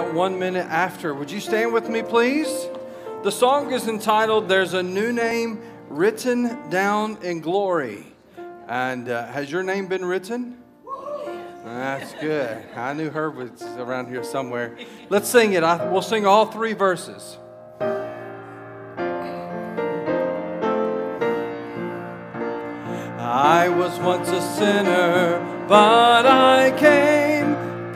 One minute after. Would you stand with me, please? The song is entitled There's a New Name Written Down in Glory. And uh, has your name been written? That's good. I knew Herb was around here somewhere. Let's sing it. I, we'll sing all three verses. I was once a sinner, but I came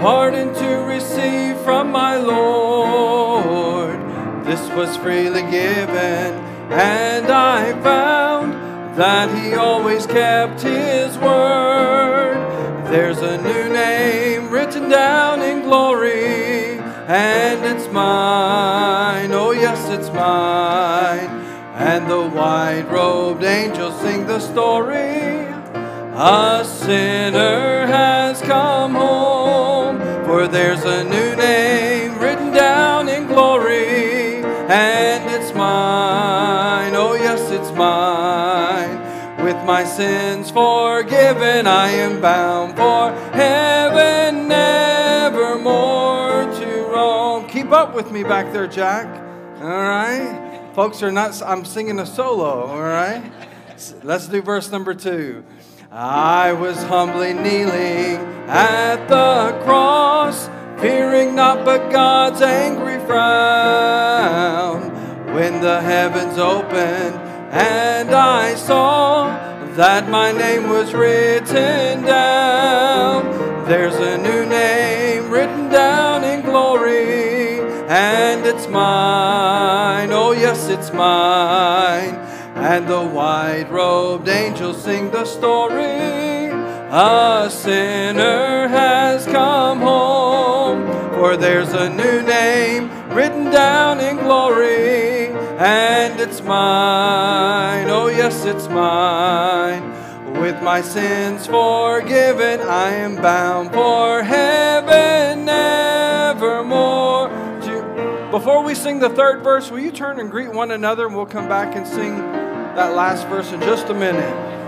pardon to receive from my Lord. This was freely given, and I found that He always kept His word. There's a new name written down in glory, and it's mine. Oh, yes, it's mine. And the white robed angels sing the story. A sinner has come home, for there's a new name written down in glory, and it's mine. Oh, yes, it's mine. With my sins forgiven, I am bound for heaven, nevermore to roam. Keep up with me back there, Jack. All right? Folks are not, I'm singing a solo, all right? Let's do verse number two. I was humbly kneeling at the cross, fearing not but God's angry frown. When the heavens opened and I saw that my name was written down, there's a new name written down in glory, and it's mine. Oh, yes, it's mine and the white robed angels sing the story. A sinner has come home, for there's a new name written down in glory, and it's mine. Oh, yes, it's mine. With my sins forgiven, I am bound for heaven nevermore. Before we sing the third verse, will you turn and greet one another, and we'll come back and sing that last verse in just a minute.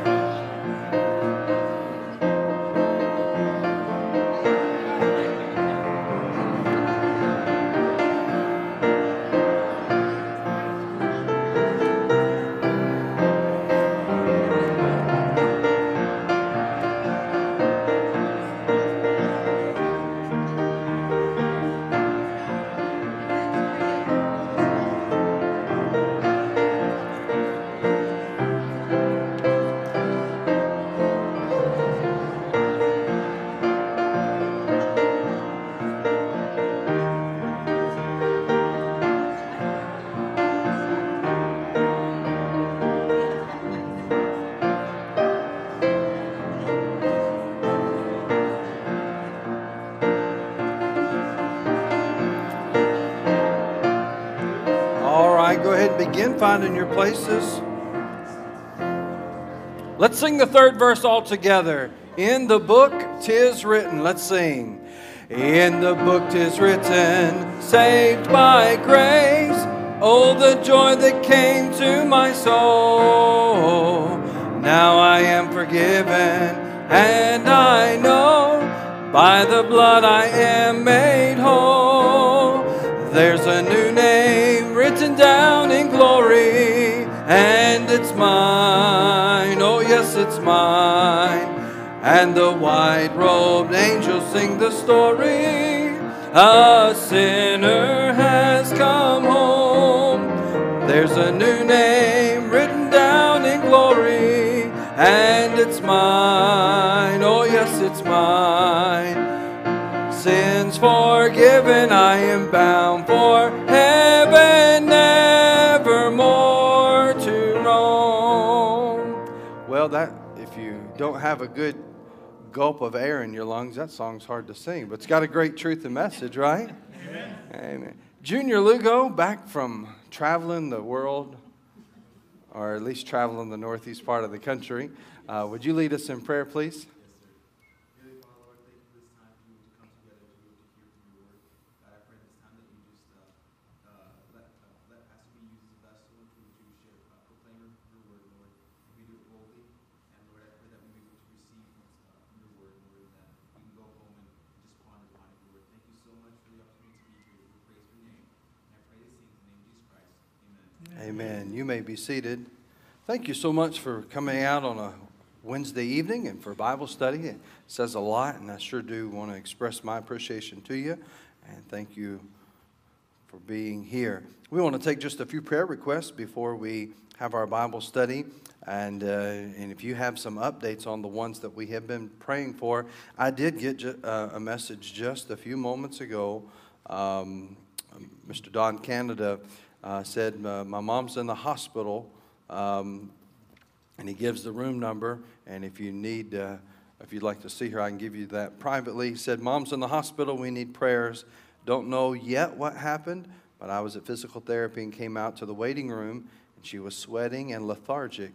In your places. Let's sing the third verse all together. In the book, tis written. Let's sing. In the book, tis written, saved by grace. Oh, the joy that came to my soul. Now I am forgiven, and I know by the blood I am made whole. There's a new and it's mine. Oh, yes, it's mine. And the white robed angels sing the story. A sinner has come home. There's a new name written down in glory, and it's mine. Oh, yes, it's mine sins forgiven, I am bound don't have a good gulp of air in your lungs, that song's hard to sing, but it's got a great truth and message, right? Amen. Amen. Junior Lugo, back from traveling the world, or at least traveling the northeast part of the country. Uh, would you lead us in prayer, please? Amen. You may be seated. Thank you so much for coming out on a Wednesday evening and for Bible study. It says a lot, and I sure do want to express my appreciation to you. And thank you for being here. We want to take just a few prayer requests before we have our Bible study. And, uh, and if you have some updates on the ones that we have been praying for, I did get ju- uh, a message just a few moments ago. Um, Mr. Don Canada uh, said, uh, My mom's in the hospital. Um, and he gives the room number. And if you need, uh, if you'd like to see her, I can give you that privately. He said, Mom's in the hospital. We need prayers. Don't know yet what happened, but I was at physical therapy and came out to the waiting room, and she was sweating and lethargic.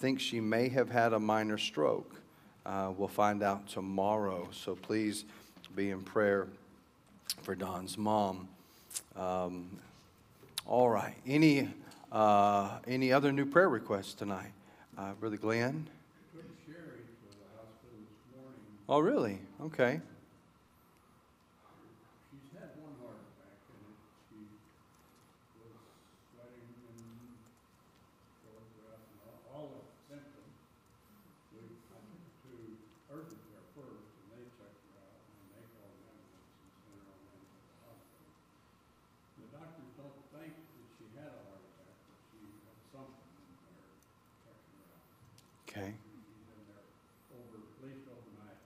Think she may have had a minor stroke. Uh, we'll find out tomorrow. So please be in prayer for Don's mom. Um, all right. Any uh, any other new prayer requests tonight? Uh, Brother Glenn? Oh, really? Okay. She's had one heart attack and it, she was sweating and short breath and all, all the symptoms. We, I took her to urgent care first and they checked her out and they called the ambulance and sent her on into the hospital. The doctors don't think that she had a heart attack, but she had something in there checking her out. Okay. She's in there over, at least overnight.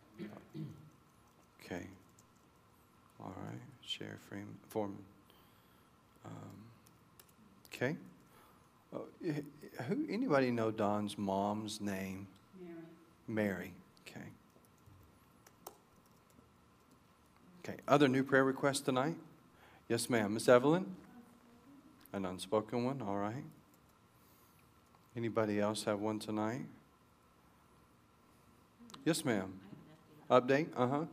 Okay. All Sheriff Foreman. Um, okay. Oh, who? Anybody know Don's mom's name? Mary. Mary. Okay. Okay. Other new prayer requests tonight? Yes, ma'am. Miss Evelyn? An unspoken one. All right. Anybody else have one tonight? Yes, ma'am. Update? Uh huh.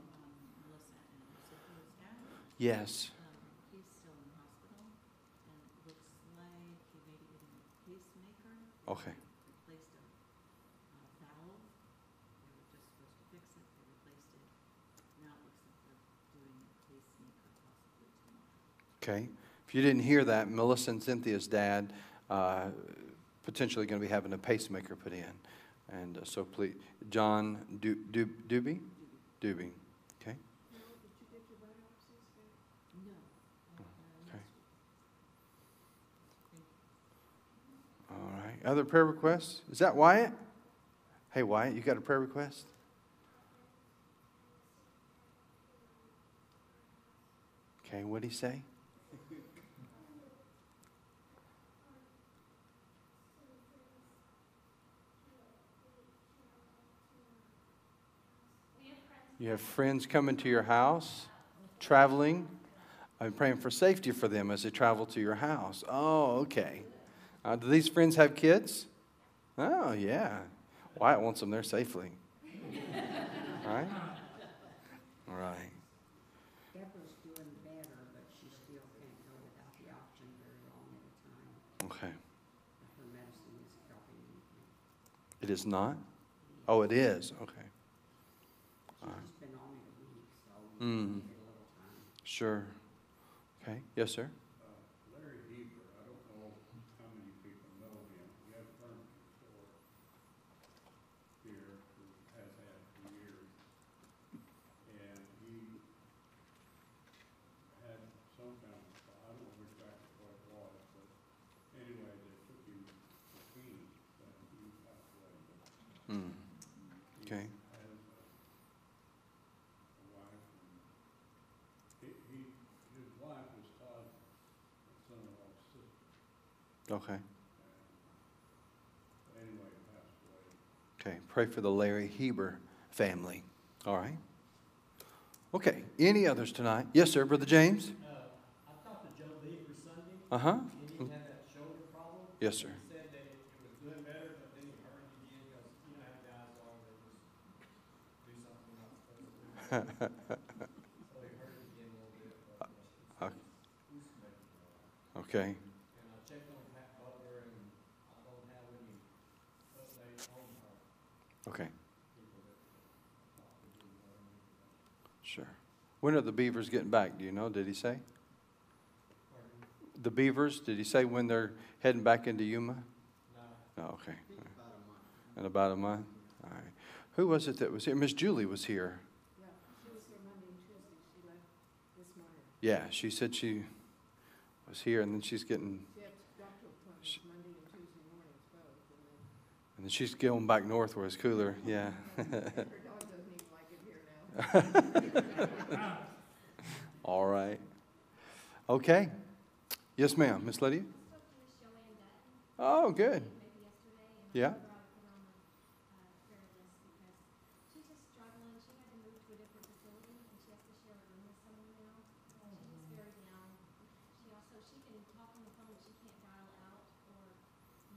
Yes. Um, he's still in the hospital, and it looks like he may be getting a pacemaker. Okay. Replaced a uh, valve. They were just supposed to fix it, they replaced it. Now it looks like they're doing a pacemaker possibly tomorrow. Okay. If you didn't hear that, Melissa and Cynthia's dad uh, potentially going to be having a pacemaker put in. And uh, so please, John du- du- Doobie? Doobie. Okay. No. uh, Okay. next week. Thank you. All right. Other prayer requests? Is that Wyatt? Hey, Wyatt, you got a prayer request? Okay, what'd he say? You have friends coming to your house, traveling. I'm praying for safety for them as they travel to your house. Oh, okay. Uh, do these friends have kids? Oh, yeah. Wyatt wants them there safely. right? All right. Deborah's doing better, but she still can't go without the oxygen very long at a time. Okay. Her medicine is helping. It is not? Oh, it is. Okay. She's just been on it a week, so we Mm. need a little time. Sure. Okay. Yes, sir. Uh, Larry Heber, I don't know how many people know him, he has a furniture store here, who has had for years. And he had some kind of, I don't know exactly what it was, but anyway, they took him to Phoenix, and he passed away. But Mm. he Okay. has a a wife, and he, he, his wife was Todd, son-in-law's sister. Okay. Anyway, passed away. Okay. Pray for the Larry Heber family. All right. Okay. Any others tonight? Yes, sir. Brother James? Uh, I talked to Joe Beaver Sunday, Uh huh. he had that shoulder problem. Yes, sir. He said that it it was doing better, but then he hurt again, because you know guys are, they just do something not supposed to do. So he hurt again a little bit, uh, Okay. it's, it's making it all right. Okay. And I checked on Pat Butler, and I don't have any update on her Okay. people that talked to do her. Sure. When are the Beavers getting back? Do you know? Did he say? The Beavers, did he say when they're heading back into Yuma? No, Oh, okay. In about a month? All right. Who was it that was here? Miss Julie was here. Yeah, she was here Monday and Tuesday, she left this morning. Yeah, she said she was here, and then she's getting, She had doctor appointments Monday and Tuesday mornings both, and and she's going back north where it's cooler. Yeah. then her dog doesn't even like it here now. All right. Okay. Yes, ma'am. Miss Lydia? spoke to Miss Joanne Dutton, Oh, good. maybe yesterday, and Yeah. I told her I would put her on the, uh, prayer list because she's just struggling, she had to move to a different facility, and she has to share a room with someone now. She's just very down. She also, she can talk on the phone, but she can't dial out or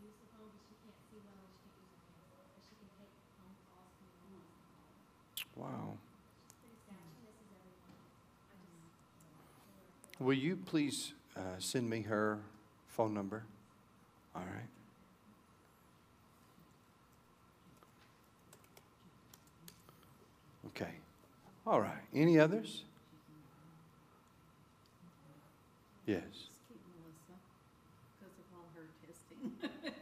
use the phone, but she can't see well, and she can't use her hands, but she can take phone calls, community calls. Wow. She's pretty sad, she misses everyone. I just, Will you please uh, send me her phone number? All right. Okay. All right. Any others? Yes. Keep Melissa, because of all her testing.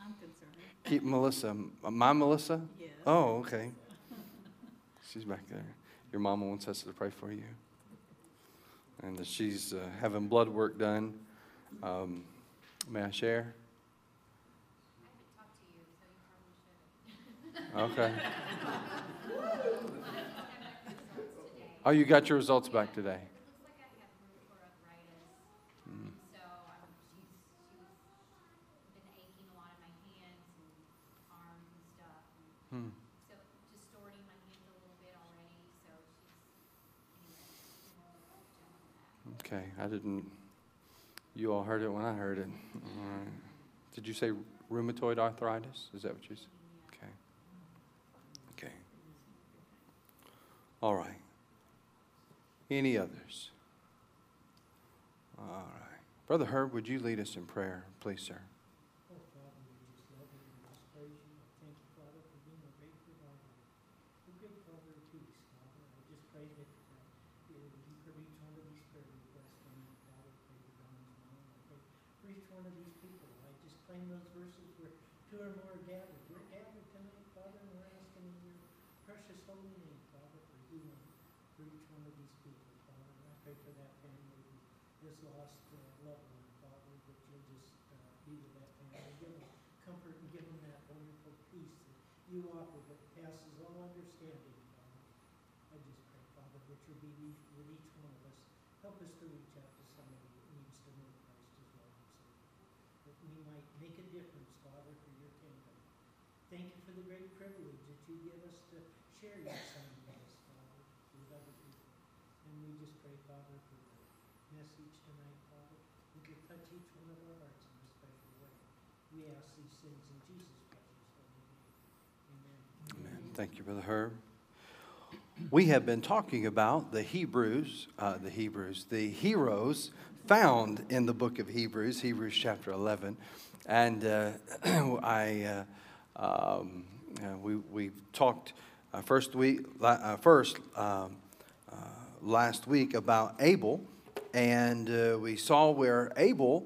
I'm concerned. Keep Melissa. My Melissa? Yes. Oh, okay. She's back there. Your mama wants us to pray for you. And that she's uh, having blood work done. Um, may I share? I haven't talked to you, so you. Okay. Oh, you got your results back today. It looks like I have rheumatoid arthritis, Mm. so um, she's, she's been aching a lot in my hands and arms and stuff. And Hmm. so distorting my hands a little bit already, so she's, anyway, doing that. Okay, I didn't. You all heard it when I heard it. Did you say rheumatoid arthritis? Is that what you said? Okay. Okay. All right. Any others? All right. Brother Herb, would you lead us in prayer, please, sir? Oh, Father, we just love you, we just praise you. I thank you, Father, for being a great provider. A great Father of peace, Father. I just pray that uh, you would be for each one of these prayer requests, and Father, pray for Don's mom. I pray for each one of these people. I just claim those verses where two or more are gathered. We're gathered tonight, Father, and we're asking in your precious holy name, Father, for healing for each one of these people, Father. And I pray for that family who has lost uh, loved one, Father, that you'll just uh, be with that family. Give them comfort and give them that wonderful peace that you offer that passes all understanding, Father. I just pray, Father, that you'll be with with each one of us. Help us to reach out to somebody that needs to know Christ as well. So that we might make a difference, Father, for your kingdom. Thank you for the great privilege that you give us to share your son with us, Father, with other people. And we just pray, Father, for the message tonight, Father. We could touch each one of our hearts in a special way. We ask these things in Jesus' precious holy name. Amen. Amen. Thank you, Brother Herb. We have been talking about the Hebrews, uh, the Hebrews, the heroes found in the book of Hebrews, Hebrews chapter 11. And uh, I, uh, um, uh, we, we talked first week, first um, last week about Abel, and we saw where Abel,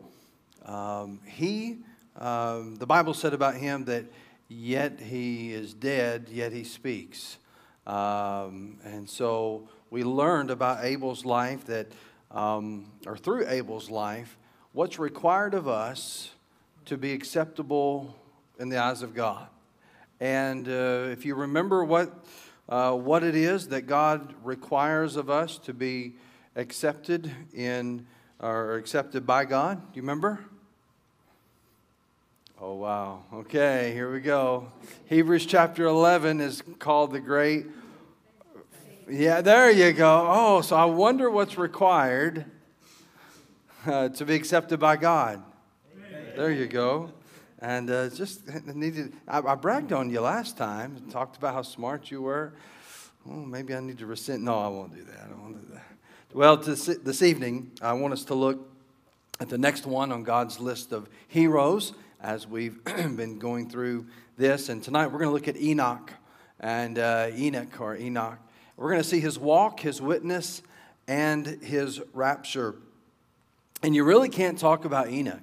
um, he, um, the Bible said about him that yet he is dead, yet he speaks. Um, and so we learned about Abel's life that, um, or through Abel's life, what's required of us to be acceptable in the eyes of God. And uh, if you remember what, uh, what it is that God requires of us to be accepted in, or accepted by God, do you remember? Oh, wow. Okay, here we go. Hebrews chapter 11 is called the Great. Yeah, there you go. Oh, so I wonder what's required uh, to be accepted by God. There you go. And uh, just needed, I, I bragged on you last time, talked about how smart you were. Oh, maybe I need to rescind. No, I won't do that. I won't do that. Well, this, this evening, I want us to look at the next one on God's list of heroes as we've been going through this. And tonight we're going to look at Enoch and uh, Enoch or Enoch. We're going to see his walk, his witness, and his rapture. And you really can't talk about Enoch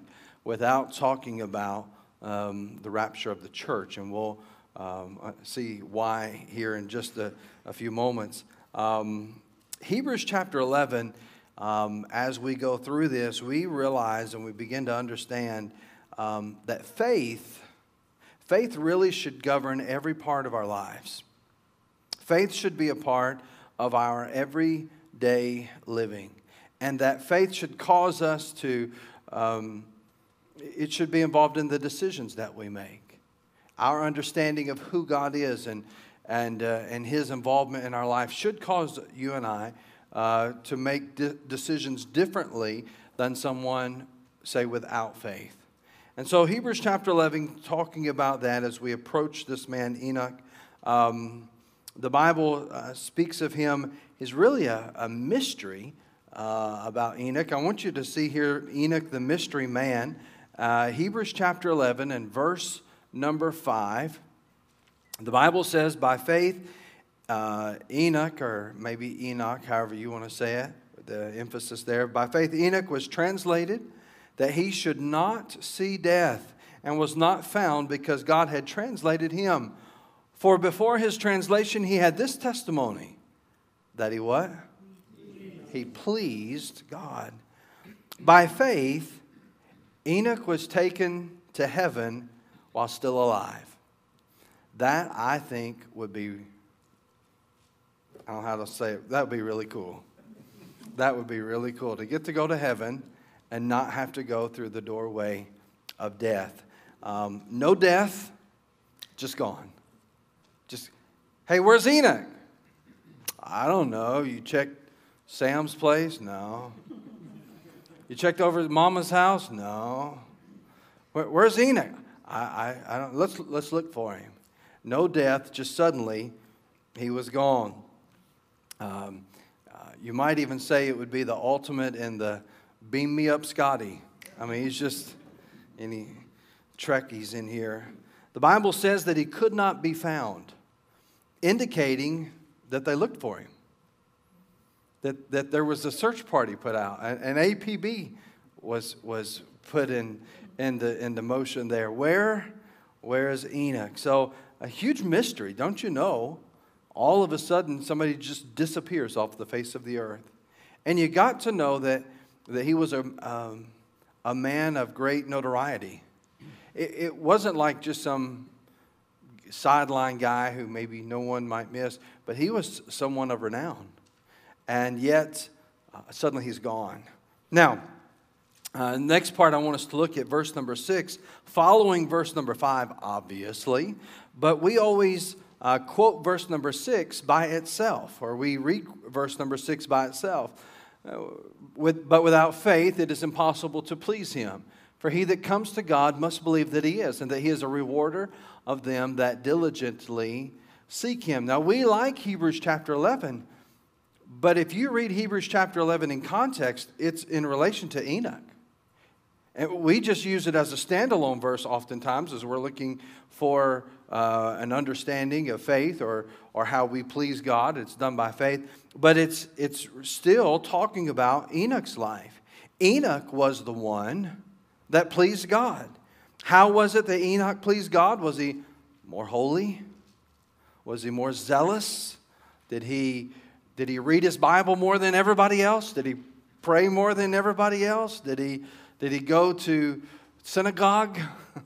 without talking about um, the rapture of the church. And we'll um, uh, see why here in just a, a few moments. Um, Hebrews chapter 11, um, as we go through this, we realize and we begin to understand um, that faith, faith really should govern every part of our lives. Faith should be a part of our everyday living. And that faith should cause us to, um, it should be involved in the decisions that we make. Our understanding of who God is and, and, uh, and His involvement in our life should cause you and I uh, to make de- decisions differently than someone, say, without faith. And so, Hebrews chapter 11, talking about that as we approach this man, Enoch, um, the Bible uh, speaks of him is really a, a mystery uh, about Enoch. I want you to see here Enoch, the mystery man. Uh, Hebrews chapter 11 and verse number 5. The Bible says, By faith, uh, Enoch, or maybe Enoch, however you want to say it, the emphasis there. By faith, Enoch was translated that he should not see death and was not found because God had translated him. For before his translation, he had this testimony that he what? He pleased God. By faith, Enoch was taken to heaven while still alive. That, I think, would be, I don't know how to say it, that would be really cool. That would be really cool to get to go to heaven and not have to go through the doorway of death. Um, no death, just gone. Just, hey, where's Enoch? I don't know. You checked Sam's place? No. You checked over at Mama's house? No. Where, where's Enoch? I, I, I don't. Let's let's look for him. No death. Just suddenly, he was gone. Um, uh, you might even say it would be the ultimate in the beam me up, Scotty. I mean, he's just any Trekkies in here. The Bible says that he could not be found, indicating that they looked for him that, that there was a search party put out, an APB was, was put in, into, into motion there. Where, where is Enoch? So, a huge mystery, don't you know? All of a sudden, somebody just disappears off the face of the earth. And you got to know that, that he was a, um, a man of great notoriety. It, it wasn't like just some sideline guy who maybe no one might miss, but he was someone of renown and yet uh, suddenly he's gone. Now, uh, next part, I want us to look at verse number six, following verse number five, obviously, but we always uh, quote verse number six by itself, or we read verse number six by itself. Uh, with, but without faith, it is impossible to please him. For he that comes to God must believe that he is, and that he is a rewarder of them that diligently seek him. Now, we like Hebrews chapter 11 but if you read Hebrews chapter 11 in context, it's in relation to Enoch. And we just use it as a standalone verse oftentimes as we're looking for uh, an understanding of faith or, or how we please God. It's done by faith. But it's, it's still talking about Enoch's life. Enoch was the one that pleased God. How was it that Enoch pleased God? Was he more holy? Was he more zealous? Did he did he read his Bible more than everybody else? Did he pray more than everybody else? Did he, did he go to synagogue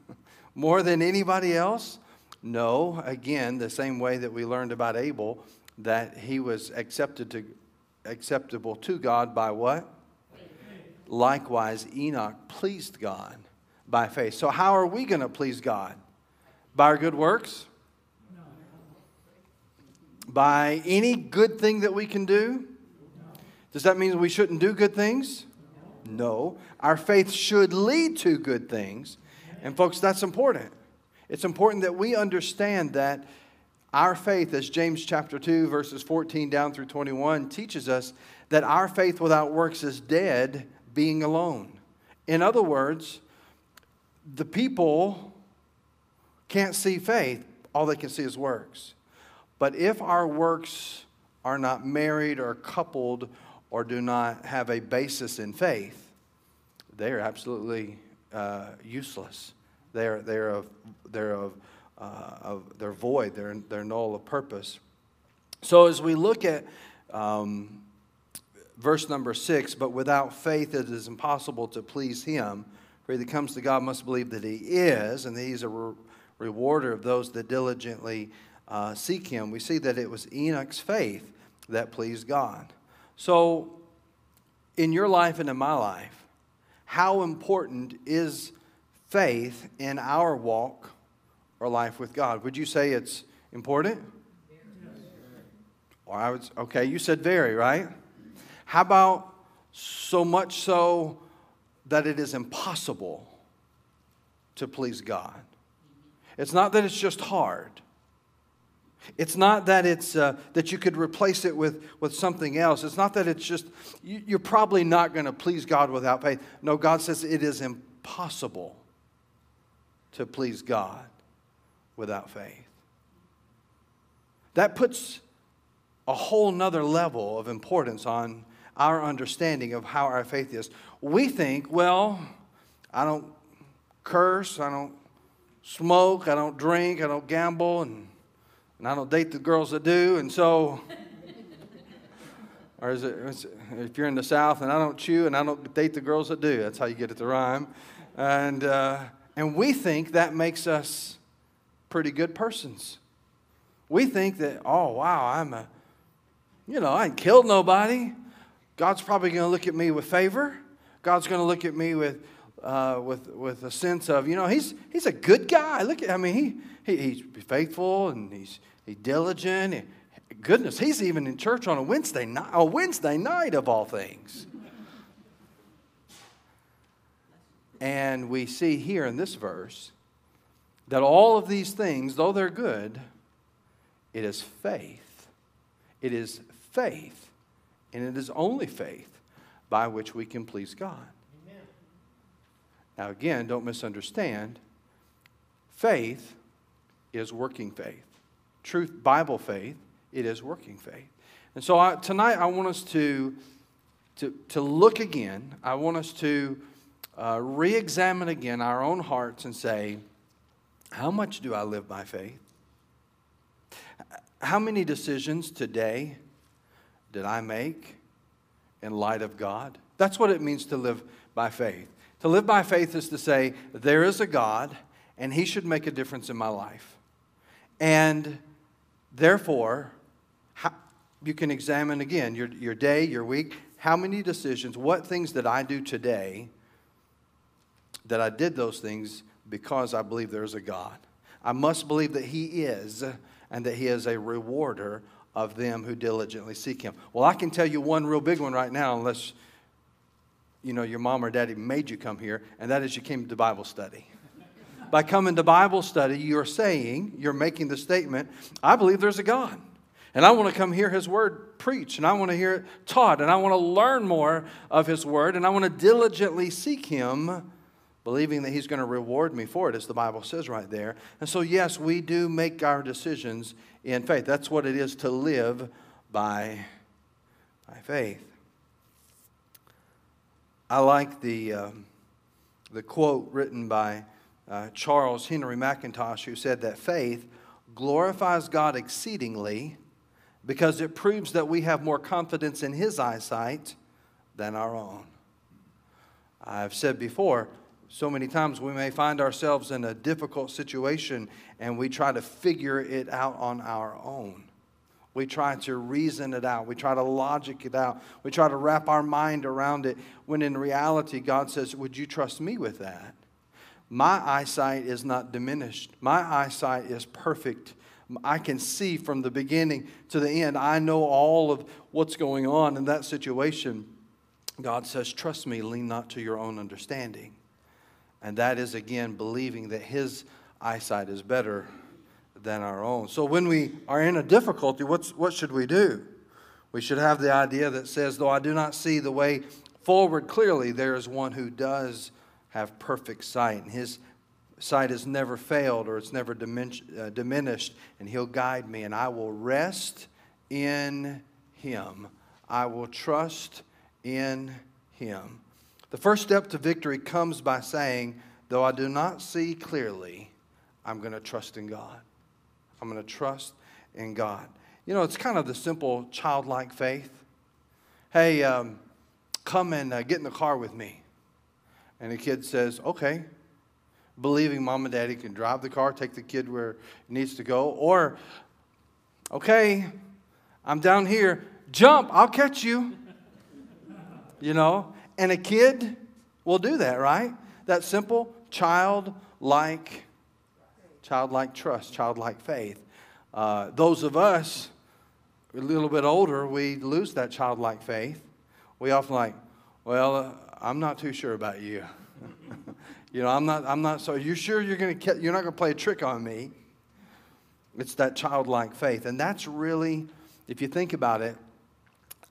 more than anybody else? No. Again, the same way that we learned about Abel, that he was accepted to, acceptable to God by what? Likewise, Enoch pleased God by faith. So, how are we going to please God? By our good works? By any good thing that we can do? Does that mean we shouldn't do good things? No. Our faith should lead to good things. And, folks, that's important. It's important that we understand that our faith, as James chapter 2, verses 14 down through 21, teaches us that our faith without works is dead, being alone. In other words, the people can't see faith, all they can see is works. But if our works are not married or coupled or do not have a basis in faith, they are absolutely uh, useless. They're, they're, of, they're, of, uh, of, they're void, they're, they're null of purpose. So as we look at um, verse number six, but without faith it is impossible to please him. For he that comes to God must believe that he is, and that he's a re- rewarder of those that diligently uh, seek him. We see that it was Enoch's faith that pleased God. So, in your life and in my life, how important is faith in our walk or life with God? Would you say it's important? Or I would, okay, you said very, right? How about so much so that it is impossible to please God? It's not that it's just hard. It's not that it's uh, that you could replace it with, with something else. It's not that it's just you, you're probably not going to please God without faith. No, God says it is impossible to please God without faith. That puts a whole nother level of importance on our understanding of how our faith is. We think, well, I don't curse, I don't smoke, I don't drink, I don't gamble, and, and I don't date the girls that do, and so. or is it, is it, if you're in the South, and I don't chew and I don't date the girls that do? That's how you get it to rhyme. And, uh, and we think that makes us pretty good persons. We think that, oh, wow, I'm a, you know, I ain't killed nobody. God's probably going to look at me with favor. God's going to look at me with, uh, with, with a sense of, you know, he's, he's a good guy. Look at, I mean, he, he, he's faithful and he's, he's diligent. Goodness, he's even in church on a Wednesday night, a Wednesday night of all things. And we see here in this verse that all of these things, though they're good, it is faith. It is faith and it is only faith by which we can please God. Amen. Now, again, don't misunderstand. Faith is working faith. Truth, Bible faith, it is working faith. And so I, tonight I want us to, to, to look again. I want us to uh, re examine again our own hearts and say, how much do I live by faith? How many decisions today did I make in light of God? That's what it means to live by faith. To live by faith is to say, there is a God, and He should make a difference in my life. And therefore, how, you can examine again your, your day, your week, how many decisions, what things did I do today that I did those things because I believe there's a God? I must believe that He is and that He is a rewarder of them who diligently seek him. Well, I can tell you one real big one right now, unless you know your mom or daddy made you come here, and that is you came to Bible study. By coming to Bible study, you're saying, you're making the statement, I believe there's a God. And I want to come hear his word preached, and I want to hear it taught, and I want to learn more of his word, and I want to diligently seek him believing that he's going to reward me for it, as the Bible says right there. And so, yes, we do make our decisions in faith. That's what it is to live by, by faith. I like the, um, the quote written by uh, Charles Henry Mackintosh, who said that faith glorifies God exceedingly because it proves that we have more confidence in his eyesight than our own. I've said before, so many times we may find ourselves in a difficult situation and we try to figure it out on our own. We try to reason it out. We try to logic it out. We try to wrap our mind around it when in reality, God says, Would you trust me with that? My eyesight is not diminished, my eyesight is perfect. I can see from the beginning to the end. I know all of what's going on in that situation. God says, Trust me, lean not to your own understanding. And that is, again, believing that His eyesight is better than our own. So when we are in a difficulty, what's, what should we do? We should have the idea that says, though I do not see the way forward clearly, there is one who does have perfect sight, and his sight has never failed or it's never uh, diminished, and he'll guide me, and I will rest in him. I will trust in him. The first step to victory comes by saying, Though I do not see clearly, I'm going to trust in God. I'm going to trust in God. You know, it's kind of the simple childlike faith. Hey, um, come and uh, get in the car with me. And the kid says, okay. Believing mom and daddy can drive the car, take the kid where it needs to go. Or, okay, I'm down here, jump, I'll catch you. You know? And a kid will do that, right? That simple childlike, childlike trust, childlike faith. Uh, those of us a little bit older, we lose that childlike faith. We often like, well, I'm not too sure about you. you know, I'm not. I'm not. So you sure you're going to? You're not going to play a trick on me? It's that childlike faith, and that's really, if you think about it,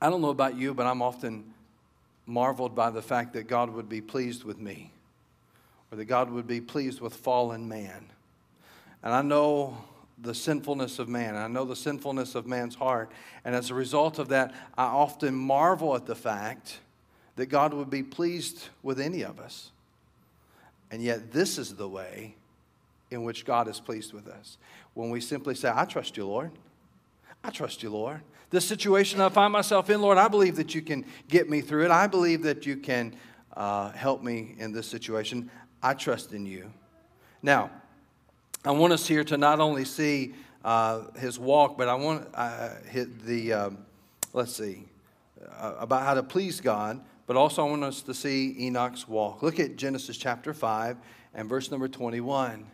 I don't know about you, but I'm often marveled by the fact that God would be pleased with me, or that God would be pleased with fallen man. And I know the sinfulness of man. I know the sinfulness of man's heart. And as a result of that, I often marvel at the fact that God would be pleased with any of us. And yet, this is the way in which God is pleased with us. When we simply say, I trust you, Lord. I trust you, Lord. This situation I find myself in, Lord, I believe that you can get me through it. I believe that you can uh, help me in this situation. I trust in you. Now, I want us here to not only see uh, his walk, but I want uh, the, uh, let's see, uh, about how to please God, but also I want us to see Enoch's walk. Look at Genesis chapter 5 and verse number 21.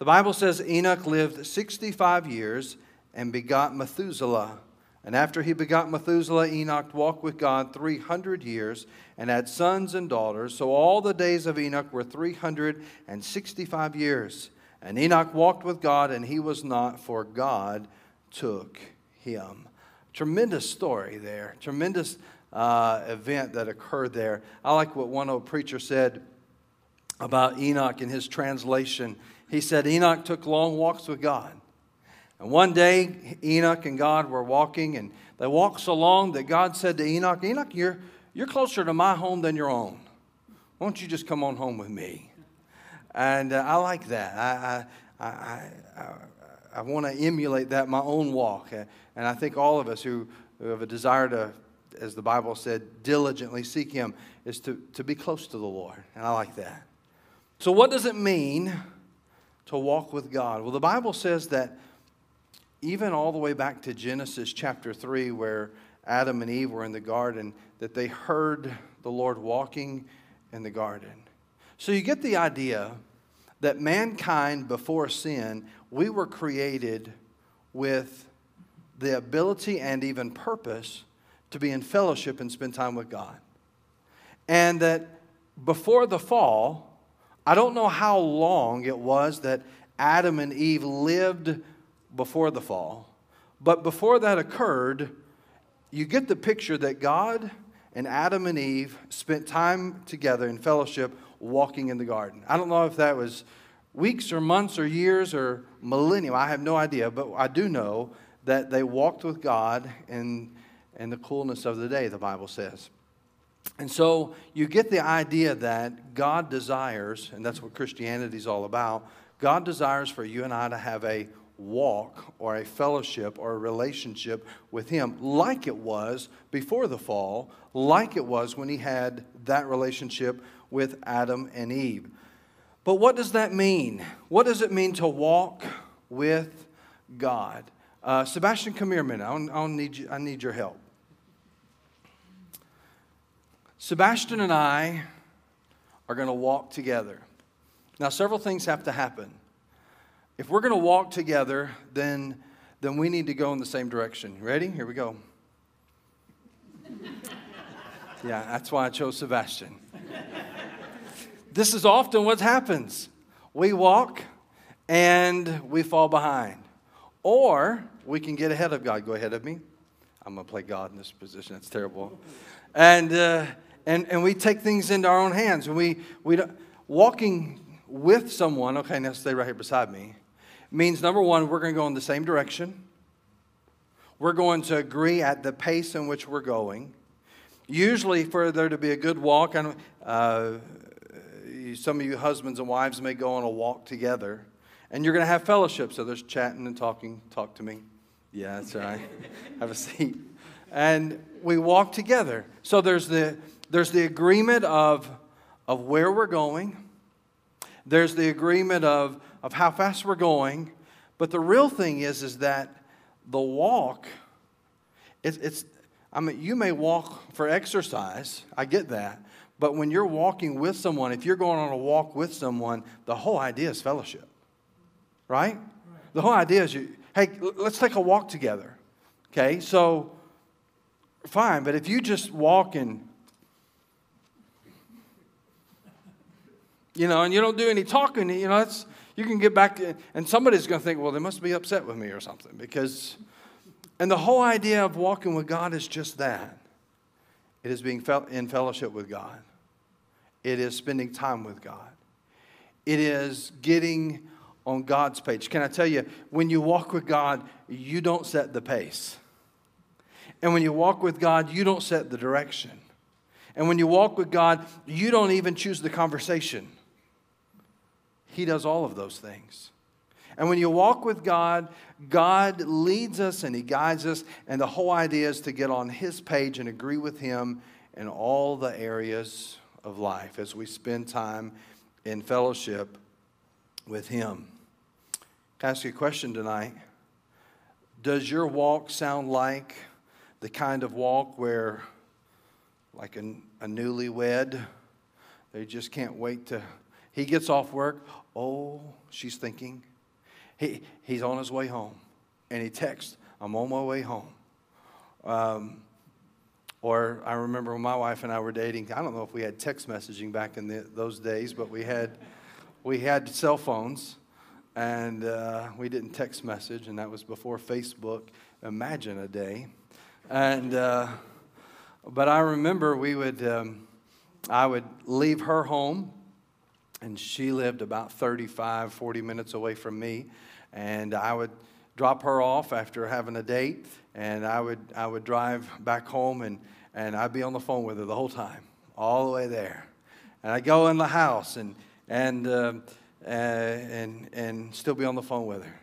The Bible says Enoch lived 65 years and begot Methuselah. And after he begot Methuselah, Enoch walked with God 300 years and had sons and daughters. So all the days of Enoch were 365 years. And Enoch walked with God, and he was not, for God took him. Tremendous story there. Tremendous uh, event that occurred there. I like what one old preacher said about Enoch in his translation. He said, Enoch took long walks with God. And one day, Enoch and God were walking, and they walked so long that God said to Enoch, Enoch, you're, you're closer to my home than your own. Why don't you just come on home with me? And uh, I like that. I, I, I, I, I want to emulate that my own walk. Uh, and I think all of us who, who have a desire to, as the Bible said, diligently seek Him, is to, to be close to the Lord. And I like that. So, what does it mean to walk with God? Well, the Bible says that even all the way back to Genesis chapter 3, where Adam and Eve were in the garden, that they heard the Lord walking in the garden. So you get the idea that mankind before sin, we were created with the ability and even purpose to be in fellowship and spend time with God. And that before the fall, I don't know how long it was that Adam and Eve lived before the fall, but before that occurred, you get the picture that God and Adam and Eve spent time together in fellowship walking in the garden. I don't know if that was weeks or months or years or millennium. I have no idea, but I do know that they walked with God in, in the coolness of the day, the Bible says. And so you get the idea that God desires, and that's what Christianity is all about, God desires for you and I to have a walk or a fellowship or a relationship with Him like it was before the fall, like it was when He had that relationship with Adam and Eve. But what does that mean? What does it mean to walk with God? Uh, Sebastian, come here a minute. I, I, need you, I need your help. Sebastian and I are going to walk together. Now, several things have to happen. If we're going to walk together, then, then we need to go in the same direction. Ready? Here we go. yeah, that's why I chose Sebastian. this is often what happens. We walk and we fall behind. Or we can get ahead of God. Go ahead of me. I'm going to play God in this position. That's terrible. And, uh, and, and we take things into our own hands. And we, we walking with someone, okay, now stay right here beside me, means number one, we're going to go in the same direction. We're going to agree at the pace in which we're going. Usually, for there to be a good walk, and uh, some of you husbands and wives may go on a walk together, and you're going to have fellowship. So there's chatting and talking. Talk to me. Yeah, that's right. have a seat. And we walk together. So there's the, there's the agreement of, of where we're going, there's the agreement of, of how fast we're going. But the real thing is, is that the walk, it's, it's I mean, you may walk for exercise. I get that. But when you're walking with someone, if you're going on a walk with someone, the whole idea is fellowship, right? The whole idea is, you, hey, let's take a walk together. Okay, so fine, but if you just walk and, you know, and you don't do any talking, you know, that's, you can get back and somebody's going to think, well, they must be upset with me or something because, and the whole idea of walking with God is just that. It is being in fellowship with God. It is spending time with God. It is getting on God's page. Can I tell you, when you walk with God, you don't set the pace. And when you walk with God, you don't set the direction. And when you walk with God, you don't even choose the conversation. He does all of those things. And when you walk with God, God leads us and He guides us. And the whole idea is to get on His page and agree with Him in all the areas of life as we spend time in fellowship with Him. Can I ask you a question tonight? Does your walk sound like the kind of walk where, like a, a newlywed, they just can't wait to. He gets off work. Oh, she's thinking. He, he's on his way home. And he texts, I'm on my way home. Um, or I remember when my wife and I were dating, I don't know if we had text messaging back in the, those days, but we had, we had cell phones and uh, we didn't text message, and that was before Facebook. Imagine a day. And, uh, but I remember we would, um, I would leave her home, and she lived about 35, 40 minutes away from me. And I would drop her off after having a date, and I would, I would drive back home, and, and I'd be on the phone with her the whole time, all the way there. And I'd go in the house and, and, um, uh, and, and still be on the phone with her.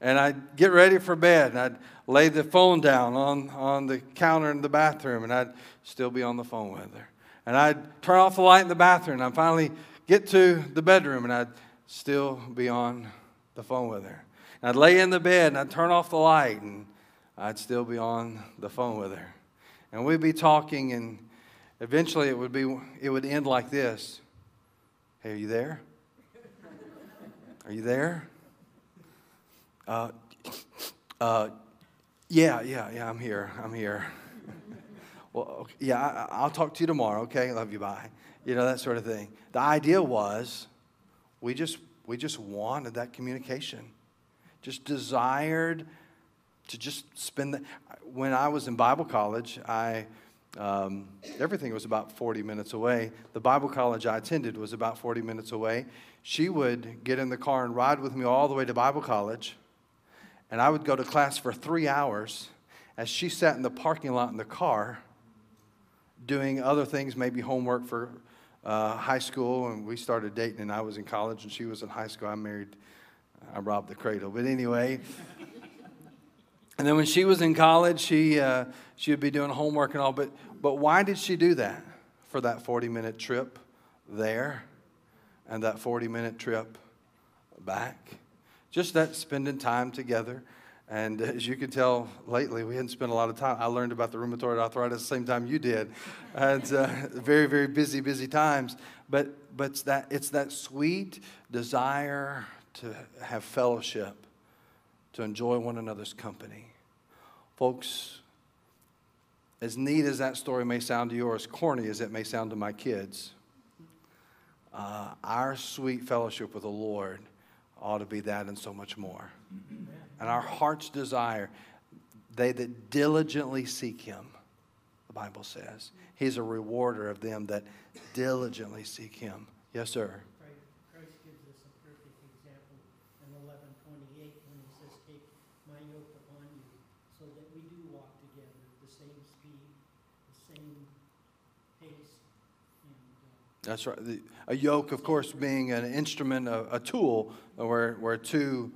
And I'd get ready for bed, and I'd lay the phone down on, on the counter in the bathroom, and I'd still be on the phone with her. And I'd turn off the light in the bathroom, and I'd finally get to the bedroom, and I'd still be on the phone with her. And I'd lay in the bed, and I'd turn off the light, and I'd still be on the phone with her. And we'd be talking, and eventually it would, be, it would end like this Hey, are you there? Are you there? Uh, uh, yeah, yeah, yeah, I'm here. I'm here. well, okay, yeah, I, I'll talk to you tomorrow, okay? Love you, bye. You know, that sort of thing. The idea was we just, we just wanted that communication, just desired to just spend the. When I was in Bible college, I. Um, everything was about 40 minutes away. The Bible college I attended was about 40 minutes away. She would get in the car and ride with me all the way to Bible college and I would go to class for three hours as she sat in the parking lot in the car doing other things, maybe homework for uh, high school. And we started dating, and I was in college and she was in high school. I married, I robbed the cradle. But anyway. and then when she was in college, she, uh, she would be doing homework and all. But, but why did she do that? For that 40 minute trip there and that 40 minute trip back just that spending time together. And as you can tell lately, we hadn't spent a lot of time. I learned about the rheumatoid arthritis the same time you did. And uh, very, very busy, busy times. But, but it's, that, it's that sweet desire to have fellowship, to enjoy one another's company. Folks, as neat as that story may sound to you, or as corny as it may sound to my kids, uh, our sweet fellowship with the Lord ought to be that and so much more. And our heart's desire, they that diligently seek him, the Bible says. He's a rewarder of them that diligently seek him. Yes, sir. Christ, gives us a perfect example in eleven twenty-eight when he says, take my yoke upon you, so that we do walk together at the same speed, the same pace. And, uh, That's right. The, a yoke, of course, being an instrument, a, a tool, where, where two,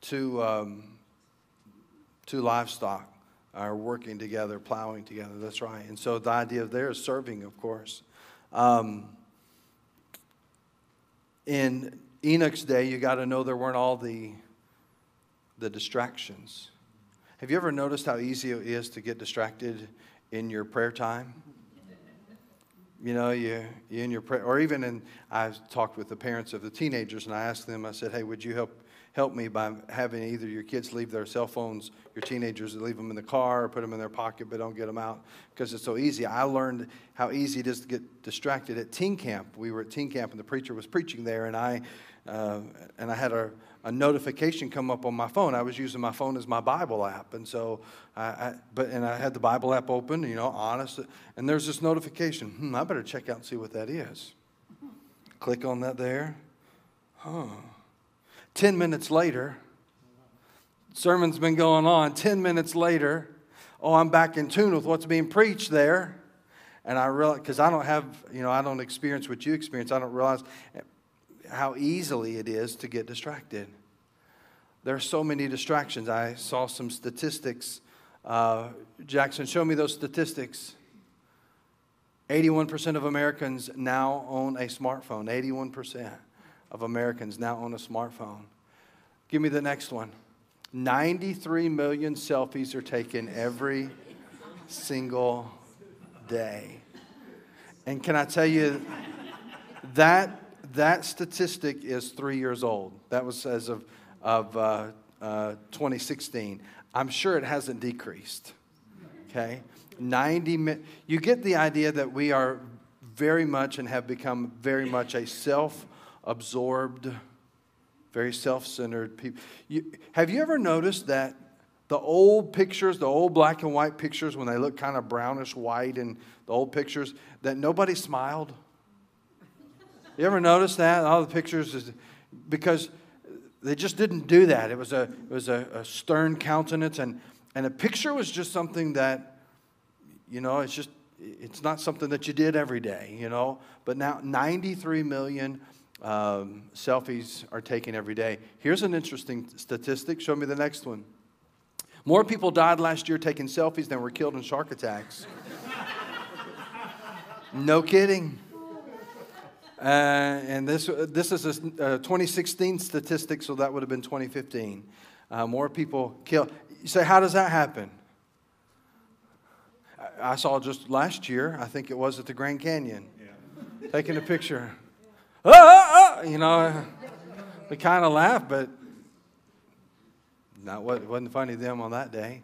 two, um, two livestock are working together, plowing together. That's right. And so the idea of there is serving, of course. Um, in Enoch's day, you got to know there weren't all the, the distractions. Have you ever noticed how easy it is to get distracted in your prayer time? You know, you, you in your prayer, or even in, I talked with the parents of the teenagers and I asked them, I said, hey, would you help, help me by having either your kids leave their cell phones, your teenagers leave them in the car or put them in their pocket, but don't get them out because it's so easy. I learned how easy it is to get distracted at teen camp. We were at teen camp and the preacher was preaching there and I, uh, and I had a, a notification come up on my phone. I was using my phone as my Bible app, and so I, I, but and I had the Bible app open, you know, honest, and there's this notification. Hmm, I better check out and see what that is. Click on that there. Huh. Ten minutes later, sermon's been going on. Ten minutes later, oh, I'm back in tune with what's being preached there. And I realize, because I don't have, you know, I don't experience what you experience. I don't realize how easily it is to get distracted. There are so many distractions. I saw some statistics. Uh, Jackson, show me those statistics. 81% of Americans now own a smartphone. 81% of Americans now own a smartphone. Give me the next one. 93 million selfies are taken every single day. And can I tell you that that statistic is three years old. That was as of, of uh, uh, 2016. I'm sure it hasn't decreased. Okay? 90 You get the idea that we are very much and have become very much a self absorbed, very self centered people. You, have you ever noticed that the old pictures, the old black and white pictures, when they look kind of brownish white in the old pictures, that nobody smiled? You ever notice that? All the pictures is because they just didn't do that. It was a, it was a, a stern countenance, and, and a picture was just something that, you know, it's just, it's not something that you did every day, you know. But now 93 million um, selfies are taken every day. Here's an interesting statistic. Show me the next one. More people died last year taking selfies than were killed in shark attacks. no kidding. Uh, and this, this is a uh, 2016 statistic, so that would have been 2015. Uh, more people killed. You say, how does that happen? I, I saw just last year, I think it was at the Grand Canyon, yeah. taking a picture. Ah, ah, ah, you know, we kind of laughed, but not what wasn't funny to them on that day.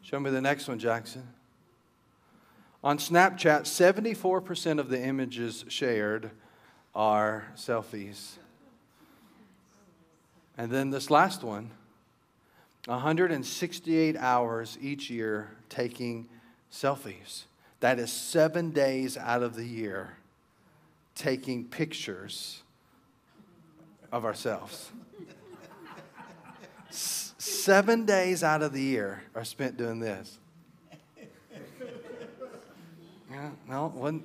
Show me the next one, Jackson. On Snapchat, 74% of the images shared are selfies. And then this last one 168 hours each year taking selfies. That is seven days out of the year taking pictures of ourselves. S- seven days out of the year are spent doing this. Yeah, no,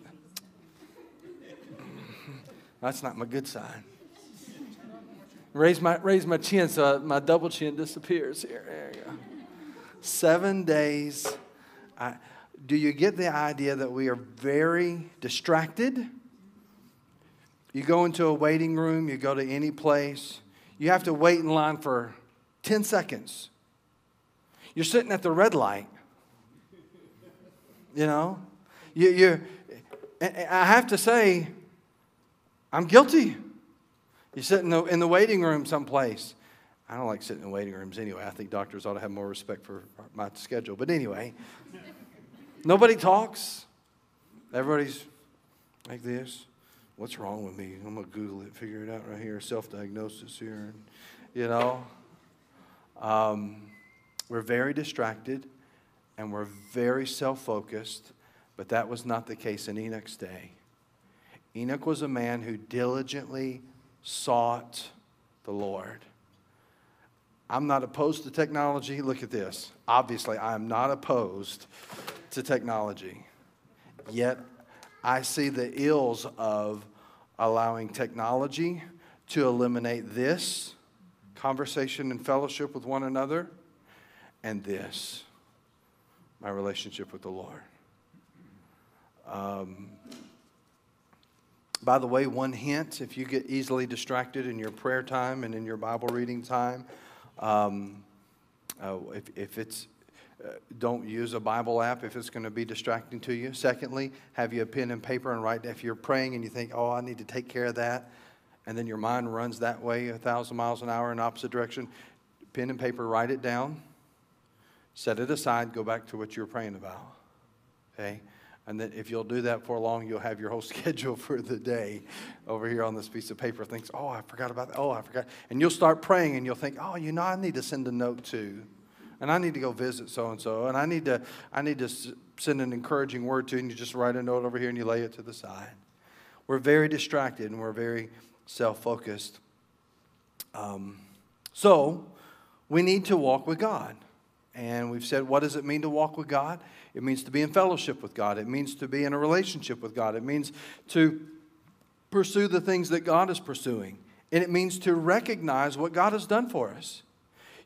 that's not my good sign. Raise my, raise my chin so my double chin disappears here. There you go. Seven days. I, do you get the idea that we are very distracted? You go into a waiting room, you go to any place, you have to wait in line for 10 seconds. You're sitting at the red light. You know? You, you, I have to say, I'm guilty. You sit in the, in the waiting room someplace. I don't like sitting in waiting rooms anyway. I think doctors ought to have more respect for my schedule. But anyway, nobody talks. Everybody's like this. What's wrong with me? I'm going to Google it, figure it out right here. Self diagnosis here. You know? Um, we're very distracted and we're very self focused, but that was not the case in Enoch's day. Enoch was a man who diligently sought the Lord. I'm not opposed to technology. Look at this. Obviously, I am not opposed to technology. Yet, I see the ills of allowing technology to eliminate this conversation and fellowship with one another and this my relationship with the Lord. Um, by the way, one hint if you get easily distracted in your prayer time and in your Bible reading time, um, uh, if, if it's don't use a Bible app if it's going to be distracting to you. Secondly, have you a pen and paper and write. If you're praying and you think, "Oh, I need to take care of that," and then your mind runs that way, a thousand miles an hour in opposite direction, pen and paper, write it down, set it aside, go back to what you were praying about. Okay. And then if you'll do that for long, you'll have your whole schedule for the day over here on this piece of paper. Thinks, oh, I forgot about that. Oh, I forgot. And you'll start praying and you'll think, oh, you know, I need to send a note to and I need to go visit so and so, and I need to I need to send an encouraging word to, and you just write a note over here and you lay it to the side. We're very distracted and we're very self-focused. Um, so we need to walk with God. And we've said, what does it mean to walk with God? It means to be in fellowship with God. It means to be in a relationship with God. It means to pursue the things that God is pursuing. And it means to recognize what God has done for us.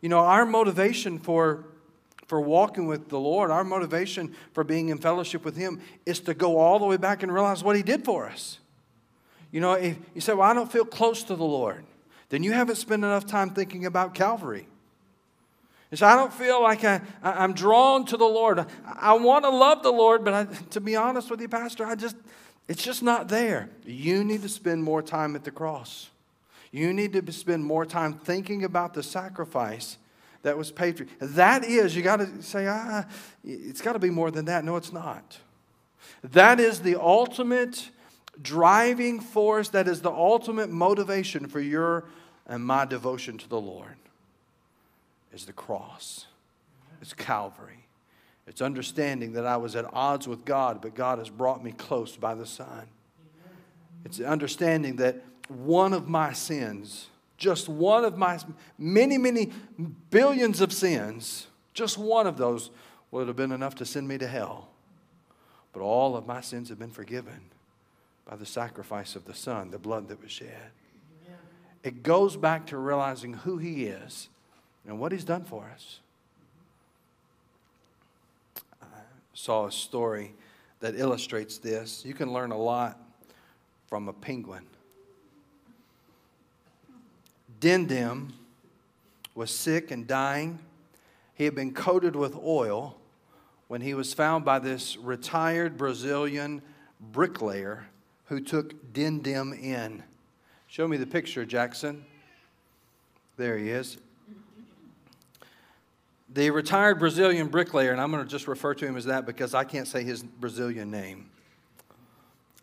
You know, our motivation for, for walking with the Lord, our motivation for being in fellowship with Him is to go all the way back and realize what He did for us. You know, if you say, Well, I don't feel close to the Lord, then you haven't spent enough time thinking about Calvary. You say, I don't feel like I, I'm drawn to the Lord. I, I want to love the Lord, but I, to be honest with you, Pastor, I just, it's just not there. You need to spend more time at the cross. You need to spend more time thinking about the sacrifice that was paid for. That is, you got to say, ah, it's got to be more than that. No, it's not. That is the ultimate driving force, that is the ultimate motivation for your and my devotion to the Lord is the cross. It's Calvary. It's understanding that I was at odds with God, but God has brought me close by the Son. It's understanding that one of my sins, just one of my many, many billions of sins, just one of those would have been enough to send me to hell. But all of my sins have been forgiven by the sacrifice of the Son, the blood that was shed. It goes back to realizing who He is and what He's done for us. I saw a story that illustrates this. You can learn a lot from a penguin. Dindim was sick and dying. He had been coated with oil when he was found by this retired Brazilian bricklayer who took Dindim in. Show me the picture, Jackson. There he is. The retired Brazilian bricklayer, and I'm going to just refer to him as that because I can't say his Brazilian name.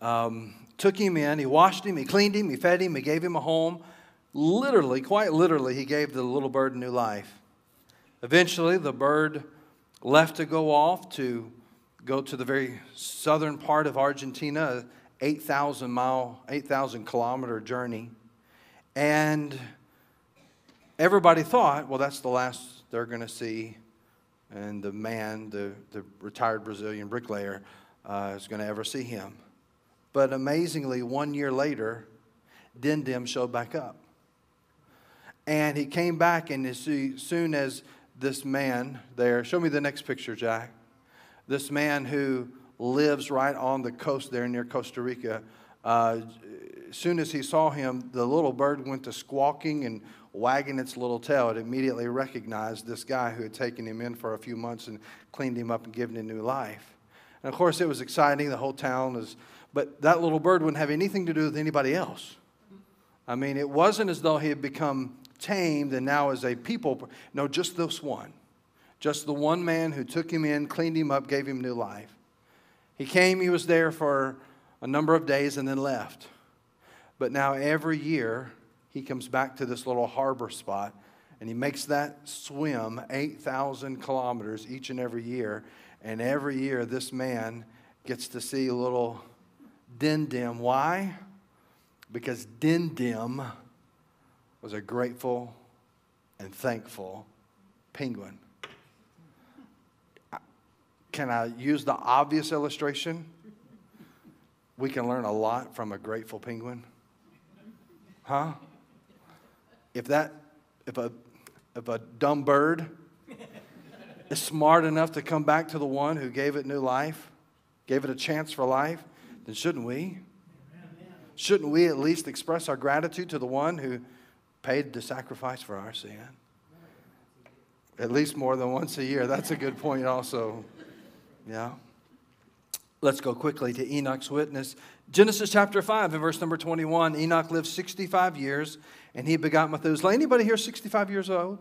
Um, took him in, he washed him, he cleaned him, he fed him, he gave him a home literally, quite literally, he gave the little bird new life. Eventually, the bird left to go off to go to the very southern part of Argentina, 8,000 mile, 8,000 kilometer journey. And everybody thought, well, that's the last they're going to see. And the man, the, the retired Brazilian bricklayer, uh, is going to ever see him. But amazingly, one year later, Dindim showed back up. And he came back, and as soon as this man there, show me the next picture, Jack. This man who lives right on the coast there near Costa Rica, uh, as soon as he saw him, the little bird went to squawking and wagging its little tail. It immediately recognized this guy who had taken him in for a few months and cleaned him up and given him new life. And of course, it was exciting. The whole town was, but that little bird wouldn't have anything to do with anybody else. I mean, it wasn't as though he had become tamed and now is a people. No, just this one. Just the one man who took him in, cleaned him up, gave him new life. He came, he was there for a number of days and then left. But now every year, he comes back to this little harbor spot and he makes that swim 8,000 kilometers each and every year. And every year, this man gets to see a little Dindim. Why? Because Dindim was a grateful and thankful penguin. Can I use the obvious illustration? We can learn a lot from a grateful penguin. Huh? If that, if a, if a dumb bird is smart enough to come back to the one who gave it new life, gave it a chance for life, then shouldn't we? Shouldn't we at least express our gratitude to the one who paid the sacrifice for our sin? At least more than once a year. That's a good point, also. Yeah. Let's go quickly to Enoch's witness. Genesis chapter 5 and verse number 21. Enoch lived 65 years and he begot Methuselah. Anybody here 65 years old?